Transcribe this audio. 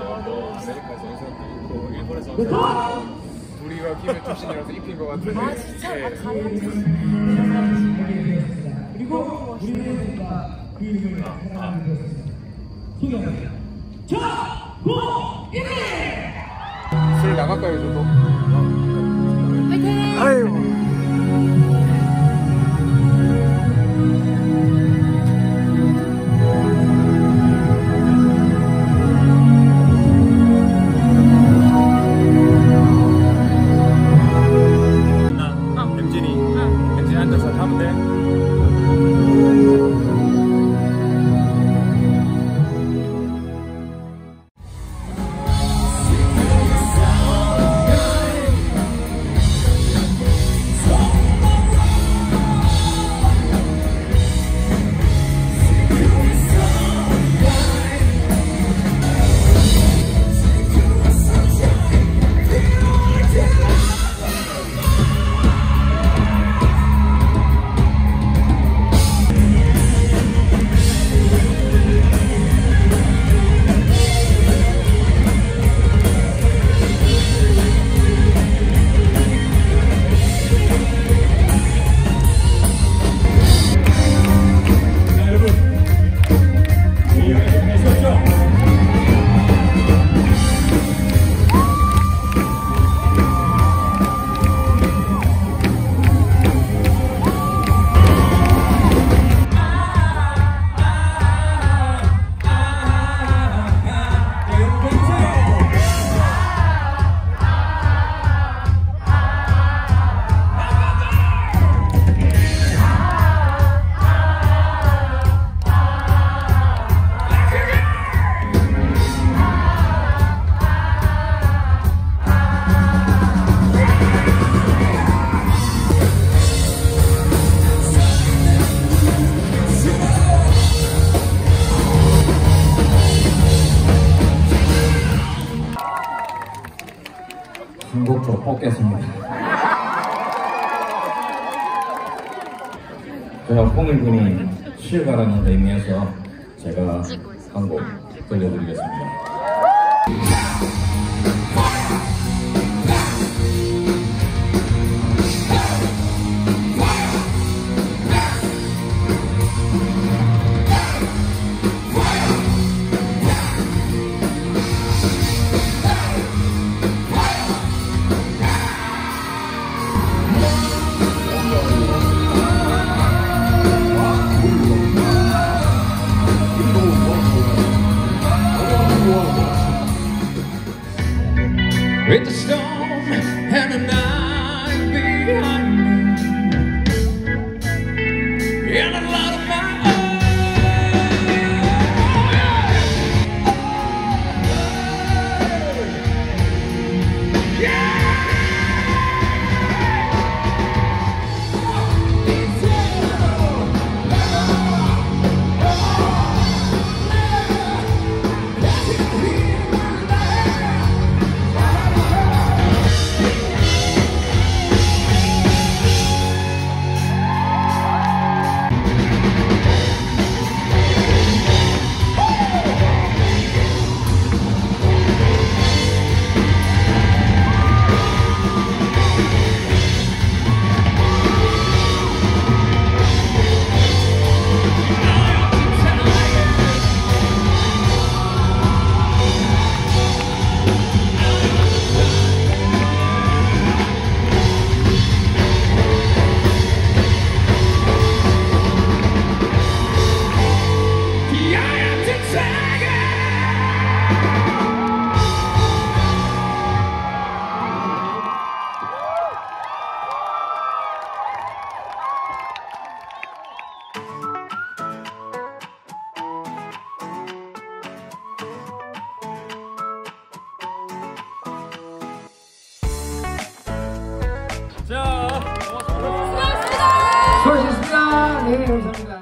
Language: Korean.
아메리카 전선도 있고 일본의 전선 우리가 김해 출신이라서 입힌 것 같은데 아 진짜 예. 아 가면 그리고 우리는 그 이름을 소개합니다. 자, 고! 술 나갈까요 저도? 한곡더 뽑겠습니다. 제가 홍일군이 실가라는 의미에서 제가 한곡 들려드리겠습니다. With the storm and the night 자